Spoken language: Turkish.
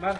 Ver.